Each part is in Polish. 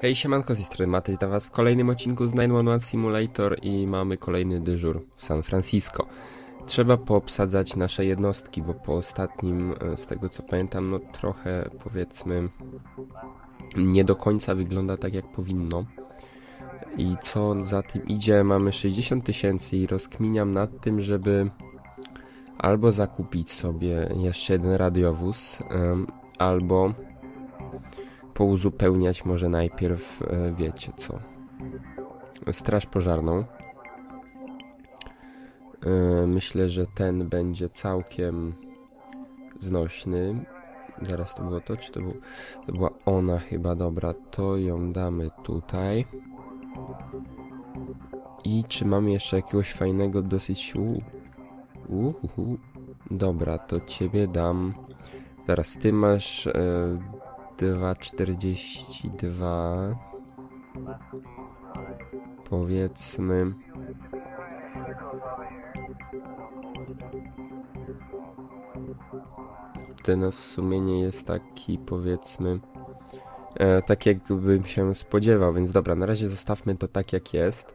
Hej, siemanko, z tej strony Matej, witam was w kolejnym odcinku z 911 Simulator i mamy kolejny dyżur w San Francisco. Trzeba poobsadzać nasze jednostki, bo po ostatnim, e, z tego co pamiętam, no trochę powiedzmy nie do końca wygląda tak jak powinno. I co za tym idzie, mamy 60 tysięcy i rozkminiam nad tym, żeby albo zakupić sobie jeszcze jeden radiowóz, albo pouzupełniać może najpierw, e, wiecie co, straż pożarną. E, Myślę, że ten będzie całkiem znośny. Zaraz to było to, czy to, był, to była ona chyba, dobra, to ją damy tutaj. I czy mamy jeszcze jakiegoś fajnego dosyć... U, u, u, dobra, to ciebie dam... Zaraz, ty masz e, 2,42 Powiedzmy. Ten w sumie nie jest taki powiedzmy e, tak jakbym się spodziewał, więc dobra, na razie zostawmy to tak jak jest.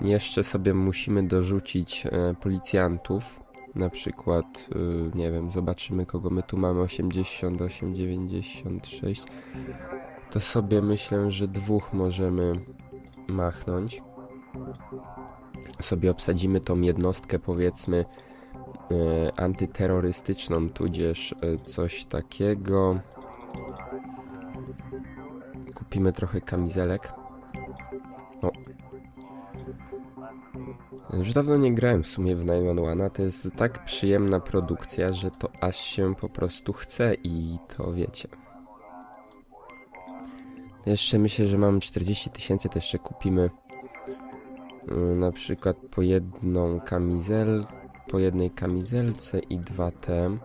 Jeszcze sobie musimy dorzucić e, policjantów, na przykład, y, nie wiem, zobaczymy kogo my tu mamy, 88, 96. To sobie myślę, że dwóch możemy machnąć. Sobie obsadzimy tą jednostkę, powiedzmy, y, antyterrorystyczną, tudzież y, coś takiego. Kupimy trochę kamizelek. O, już dawno nie grałem w sumie w 911, to jest tak przyjemna produkcja, że to aż się po prostu chce i to wiecie. Jeszcze myślę, że mamy 40 tysięcy, to jeszcze kupimy y, na przykład po jedną kamizel, po jednej kamizelce i dwa te.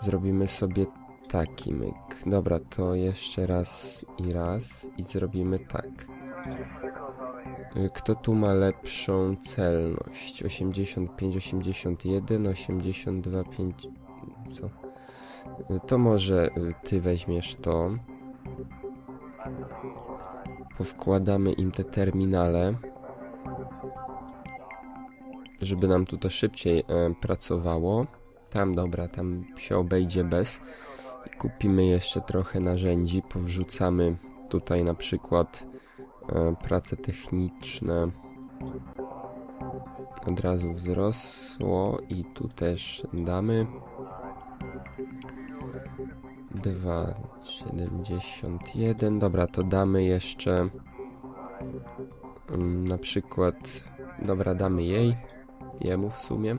Zrobimy sobie taki myk. Dobra, to jeszcze raz i raz i zrobimy tak. Y, Kto tu ma lepszą celność? 85, 81, 82, 5. Co? Y, To może y, ty weźmiesz to. Powkładamy im te terminale. Żeby nam tu to szybciej e, pracowało. Tam, dobra, tam się obejdzie bez. Kupimy jeszcze trochę narzędzi. Powrzucamy tutaj na przykład prace techniczne od razu wzrosło i tu też damy. 2,71 dobra to damy jeszcze mm, na przykład dobra damy jej jemu w sumie.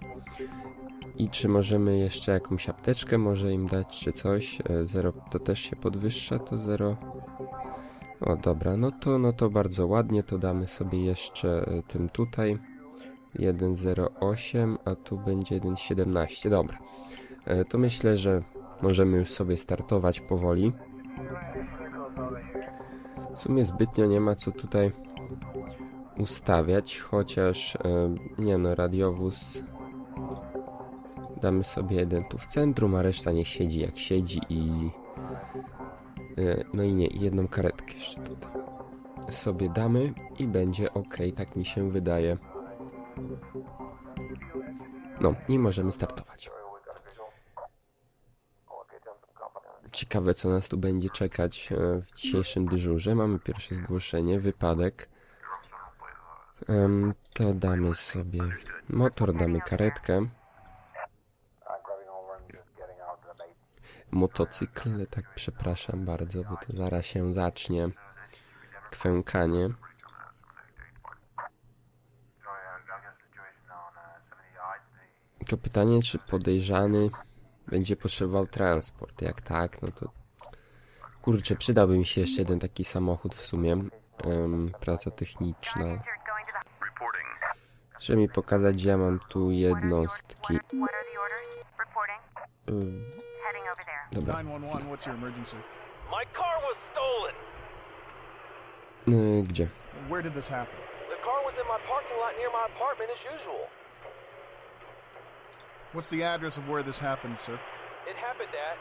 I czy możemy jeszcze jakąś apteczkę może im dać czy coś? 0 to też się podwyższa to 0 o dobra, no to, no to bardzo ładnie, to damy sobie jeszcze e, tym tutaj 1.08, a tu będzie 1.17, dobra. E, To myślę, że możemy już sobie startować powoli. W sumie zbytnio nie ma co tutaj ustawiać, chociaż e, nie no, radiowóz damy sobie jeden tu w centrum, a reszta nie siedzi jak siedzi i No i nie, jedną karetkę jeszcze tutaj sobie damy i będzie ok, tak mi się wydaje. No, i możemy startować. Ciekawe, co nas tu będzie czekać e, w dzisiejszym dyżurze. Mamy pierwsze zgłoszenie, wypadek. To damy sobie motor, damy karetkę. Motocykl, tak przepraszam bardzo, bo to zaraz się zacznie kwękanie. Tylko pytanie, czy podejrzany będzie potrzebował transport. Jak tak, no to kurczę, przydałby mi się jeszcze jeden taki samochód w sumie. Em, praca techniczna. Żeby mi pokazać, ja mam tu jednostki. Ym, Dobra, 911, what's your emergency? My car was stolen. y, gdzie? Where did this happen? The car was in my parking lot near my apartment as usual. What's the address of where this happened, sir? It happened at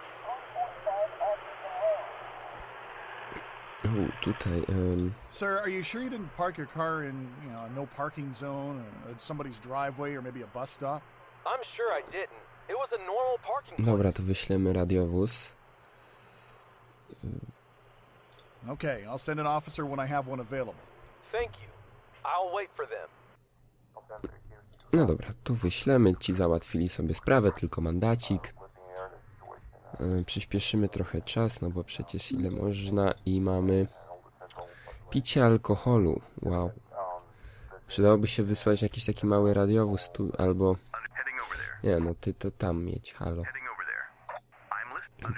Oh, tutaj, em, Sir, are you sure you didn't park your car in, you know, a no parking zone, or somebody's driveway, or maybe a bus stop? I'm sure I didn't. Dobra, to wyślemy radiowóz. Okay, I'll send an officer when I have one available. Thank you. I'll wait for them. No dobra, tu wyślemy, ci załatwili sobie sprawę, tylko mandacik. E, Przyspieszymy trochę czas, no bo przecież ile można i mamy picie alkoholu. Wow. Przydałoby się wysłać jakiś taki mały radiowóz tu, albo... Nie, no ty to tam mieć, halo.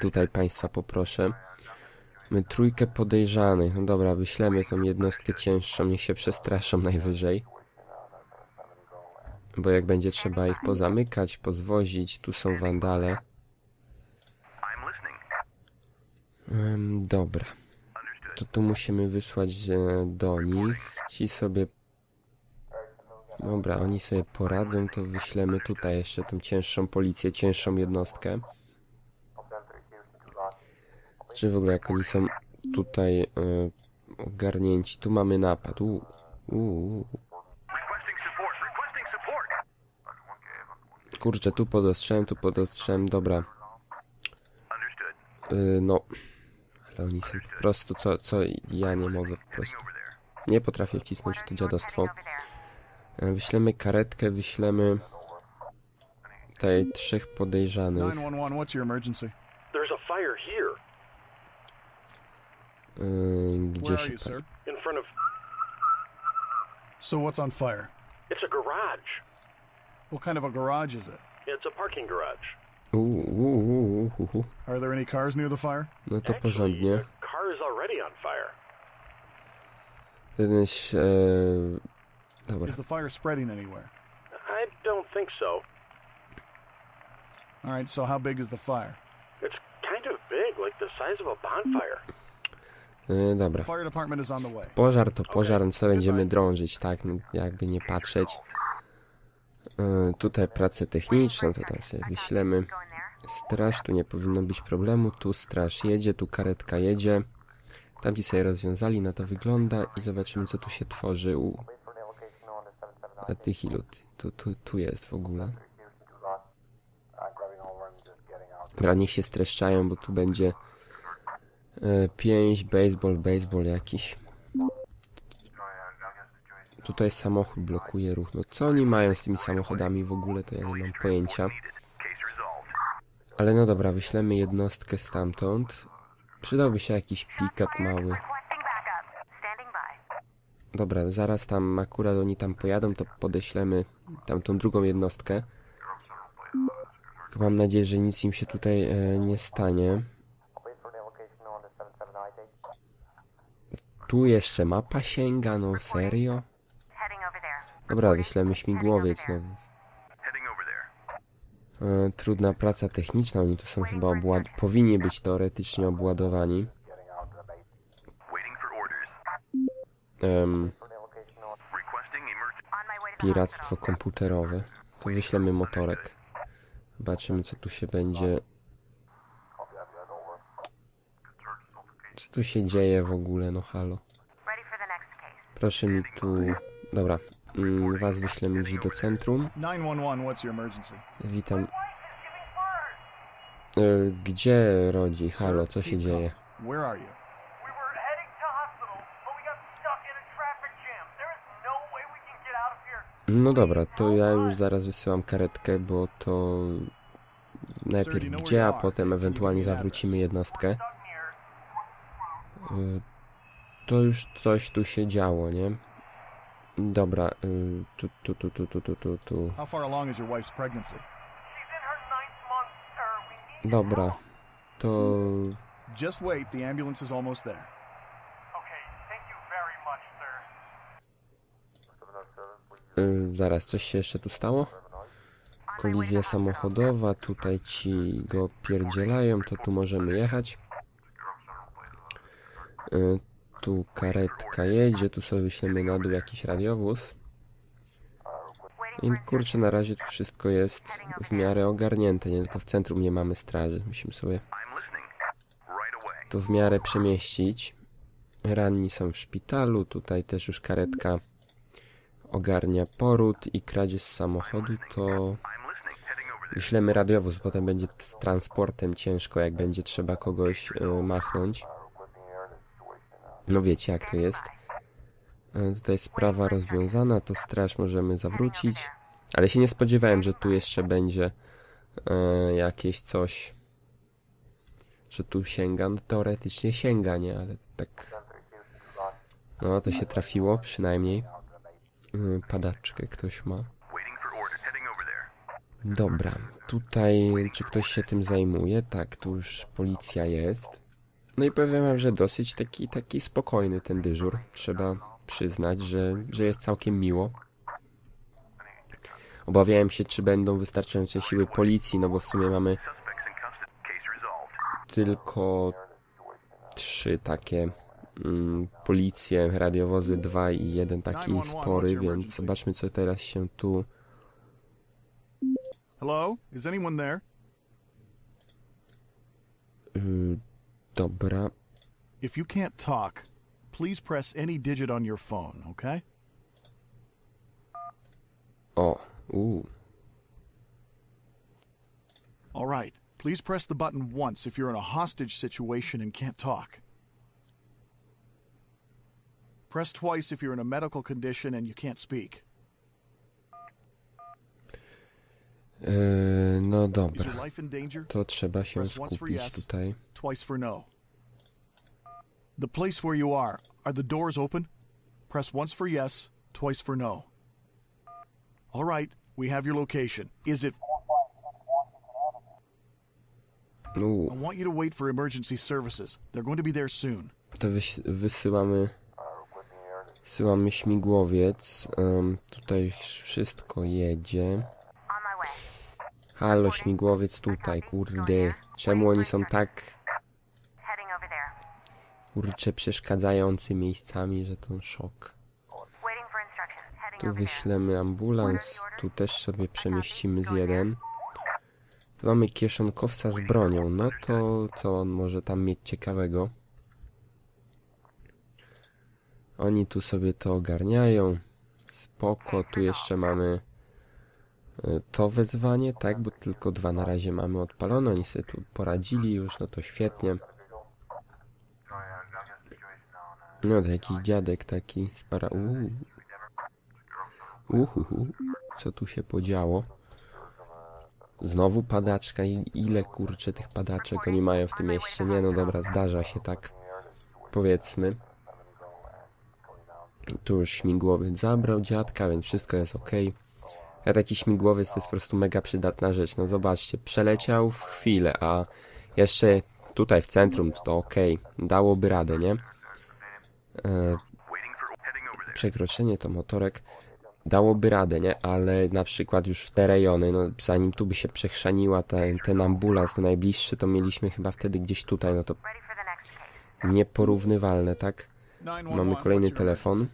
Tutaj państwa poproszę. My trójkę podejrzanych. No dobra, wyślemy tą jednostkę cięższą, niech się przestraszą najwyżej. Bo jak będzie trzeba ich pozamykać, pozwozić, tu są wandale. Em, dobra. To tu musimy wysłać e, do nich. Ci sobie... Dobra, oni sobie poradzą, to wyślemy tutaj jeszcze tą cięższą policję, cięższą jednostkę. Czy w ogóle jak oni są tutaj e, ogarnięci. Tu mamy napad. Support. Requesting support. Kurczę, tu pod ostrzem, tu pod ostrzem, dobra. Y, no. Ale oni są po prostu, co, co ja nie mogę po prostu. Nie potrafię wcisnąć w to dziadostwo. E, Wyślemy karetkę, wyślemy tutaj trzech podejrzanych. 911, what's your emergency? There's a fire here, Y, Gdzie Where are się you, pali? sir? in front of. So what's on fire? It's a garage. What kind of a garage is it? It's a parking garage. Uuu, uuu, uuu, uuu. Are there any cars near the fire? No to porządnie. car is already on fire. Ten jest, e, Dobra. Is the fire spreading anywhere? I don't think so. All right, so how big is the fire? It's kind of big, like the size of a bonfire. E, dobra. The fire department is on the way. Pożar to pożar, no co będziemy drążyć, tak? No, jakby nie patrzeć. E, tutaj pracę techniczną, to tam sobie wyślemy. Straż, tu nie powinno być problemu. Tu straż jedzie, tu karetka jedzie. Tam ci sobie rozwiązali, na to wygląda i zobaczymy co tu się tworzy. A tych ilu? Tu, tu, tu jest w ogóle. Dobra, niech się streszczają, bo tu będzie e, pięść, baseball, baseball jakiś. Tutaj samochód blokuje ruch. No co oni mają z tymi samochodami w ogóle, to ja nie mam pojęcia. Ale no dobra, wyślemy jednostkę stamtąd. Przydałby się jakiś pick-up mały. Dobra, zaraz tam akurat oni tam pojadą, to podeślemy tamtą drugą jednostkę. Mam nadzieję, że nic im się tutaj e, nie stanie. Tu jeszcze mapa sięga, no serio? Dobra, wyślemy śmigłowiec, no. E, trudna praca techniczna, oni tu są chyba obład... powinni być teoretycznie obładowani. The piractwo komputerowe. To wyślemy motorek. Zobaczymy, co tu się będzie. Co tu się dzieje w ogóle, no halo. Proszę mi tu. Dobra, mm, was wyślemy gdzieś do centrum. 911, what's your emergency? Witam. E, Gdzie rodzi? Halo, co się dzieje? Where are you? No dobra, to ja już zaraz wysyłam karetkę, bo to najpierw gdzie, a potem ewentualnie zawrócimy jednostkę. Y, To już coś tu się działo, nie? Dobra, y, tu, tu, tu, tu, tu, tu, tu, tu. Dobra, to Just wait, the ambulance is almost there. Okay, thank you very much, sir. y, zaraz, coś się jeszcze tu stało? Kolizja samochodowa, tutaj ci go pierdzielają, to tu możemy jechać. Y, tu karetka jedzie, tu sobie wyślemy na dół jakiś radiowóz. I kurczę, na razie tu wszystko jest w miarę ogarnięte, nie tylko w centrum nie mamy straży. Musimy sobie to w miarę przemieścić. Ranni są w szpitalu, tutaj też już karetka ogarnia poród i kradzież samochodu, to wyślemy radiowóz, potem będzie z transportem ciężko, jak będzie trzeba kogoś e, machnąć. No wiecie jak to jest. E, tutaj sprawa rozwiązana, to straż możemy zawrócić. Ale się nie spodziewałem, że tu jeszcze będzie e, jakieś coś, że tu sięga. No teoretycznie sięga, nie? Ale tak... No to się trafiło przynajmniej. E, padaczkę ktoś ma. Dobra, tutaj czy ktoś się tym zajmuje? Tak, tu już policja jest. No i powiem wam, że dosyć taki, taki spokojny ten dyżur. Trzeba przyznać, że, że jest całkiem miło. Obawiałem się, czy będą wystarczające siły policji, no bo w sumie mamy tylko trzy takie mm, policje, radiowozy dwa i jeden taki spory, więc zobaczmy co teraz się tu... Hello? Is anyone there? Y, dobra, If you can't talk, please press any digit on your phone, okay? o, uuu. All right. Please press the button once if you're in a hostage situation and can't talk. Press twice if you're in a medical condition and you can't speak. Yy, no dobra, your life in danger? to trzeba się Press once for skupić yes. tutaj. Twice for no. The place where you are, are the doors open? Press once for yes, twice for no. All right, we have your location. Is it? I want you to wait for emergency services. They're going to be there soon. to wyś- wysyłamy wysyłamy śmigłowiec. Ym, tutaj wszystko jedzie. Halo, śmigłowiec tutaj, kurde. Czemu oni są tak kurcze przeszkadzający miejscami, że to szok. Tu wyślemy ambulans, tu też sobie przemieścimy z jeden. Tu mamy kieszonkowca z bronią, no to co on może tam mieć ciekawego? Oni tu sobie to ogarniają. Spoko, tu jeszcze mamy e, to wezwanie, tak, bo tylko dwa na razie mamy odpalone, oni sobie tu poradzili już, no to świetnie. No to jakiś dziadek taki z para... Uuu. Uhuhu. Co tu się podziało? Znowu padaczka i ile kurczę tych padaczek oni mają w tym mieście? Nie no dobra, zdarza się tak. Powiedzmy. Tu już śmigłowiec zabrał dziadka, więc wszystko jest ok. A taki śmigłowiec to jest po prostu mega przydatna rzecz. No zobaczcie, przeleciał w chwilę, a jeszcze tutaj w centrum to ok. Dałoby radę, nie? E, przekroczenie to motorek dałoby radę, nie? Ale na przykład już w te rejony, no zanim tu by się przechrzaniła ten, ten ambulans, to najbliższy to mieliśmy chyba wtedy gdzieś tutaj, no to nieporównywalne, tak? 911, Mamy kolejny telefon.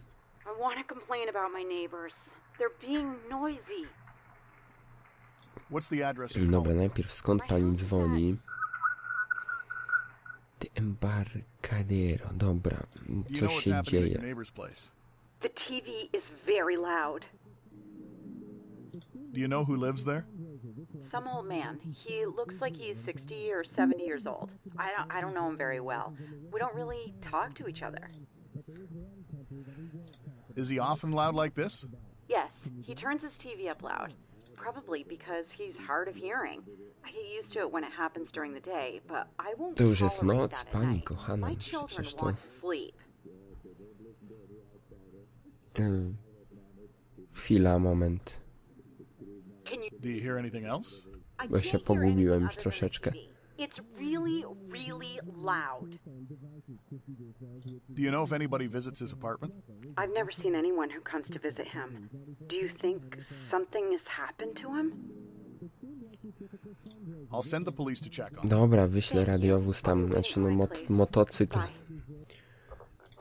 I want to complain about my neighbors. They're being noisy. What's the address? of your Dobra, najpierw skąd pani dzwoni? Ty embarcadero, dobra, co what's się happening dzieje? neighbor's place? The TV is very loud. Do you know who lives there? Some old man. He looks like he's 60 or 70 years old. I don't I don't know him very well. We don't really talk to each other. Is he often loud like this? Yes, he turns his TV up loud. Probably because he's hard of hearing. I get used to it when it happens during the day, but I won't To już jest tolerate noc, that at pani night. kochana, My children przecież to- want to sleep. Uh, y, Chwila, moment. Can you Do you hear anything else? I Bo się hear pogubiłem anything już other than troszeczkę. It's really, really loud. Do you know if anybody visits his apartment? I've never seen anyone who comes to visit him. Do you think something has happened to him? I'll send the police to check on him. Dobra, wyślę radiowóz tam, znaczy no mot motocykl.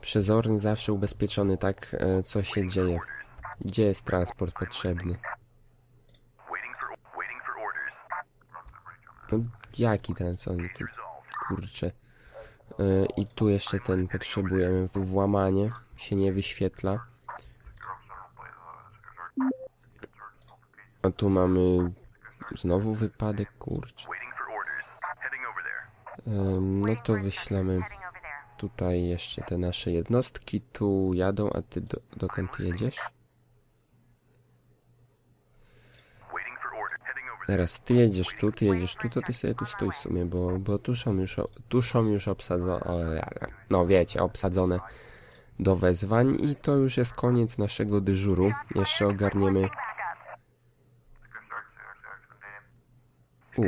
Przezorny zawsze ubezpieczony, tak? E, co się dzieje? Gdzie jest transport potrzebny? No, jaki transport? Tu, kurczę. E, I tu jeszcze ten potrzebujemy, tu włamanie się nie wyświetla. A tu mamy znowu wypadek, kurczę. No to wyślemy tutaj jeszcze te nasze jednostki. Tu jadą, a ty do, dokąd jedziesz? Teraz ty jedziesz tu, ty jedziesz tu, to ty sobie tu stój w sumie, bo, bo tu są już, tu są już obsadzone, no wiecie, obsadzone do wezwań i to już jest koniec naszego dyżuru. Jeszcze ogarniemy... U,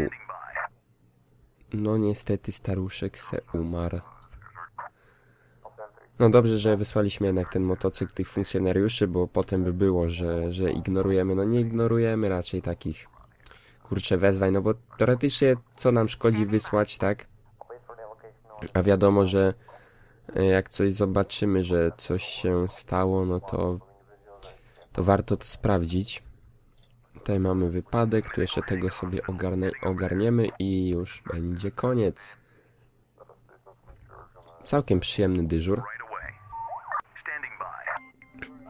no niestety staruszek se umarł. No dobrze, że wysłaliśmy jednak ten motocykl tych funkcjonariuszy, bo potem by było, że, że ignorujemy. No nie ignorujemy raczej takich kurczę wezwań, no bo teoretycznie co nam szkodzi wysłać, tak? A wiadomo, że e, jak coś zobaczymy, że coś się stało, no to to warto to sprawdzić. Tutaj mamy wypadek, tu jeszcze tego sobie ogarnę, ogarniemy i już będzie koniec. Całkiem przyjemny dyżur.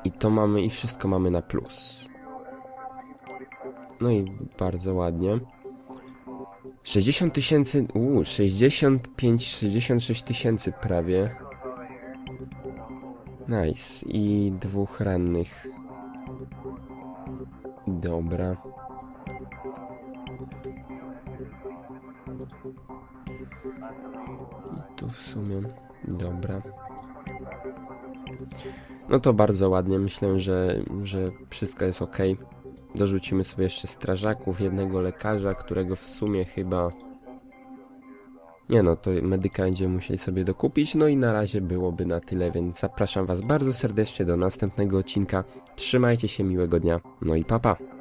I to mamy, i wszystko mamy na plus. No i bardzo ładnie. 60 tysięcy, uuu, 65, 66 tysięcy prawie. Nice. I dwóch rannych. Dobra. I tu w sumie, dobra. No to bardzo ładnie. Myślę, że, że wszystko jest ok. Dorzucimy sobie jeszcze strażaków, jednego lekarza, którego w sumie chyba. Nie no, to medyka będziemy musieli sobie dokupić. No i na razie byłoby na tyle, więc zapraszam Was bardzo serdecznie do następnego odcinka. Trzymajcie się, miłego dnia. No i papa. Pa.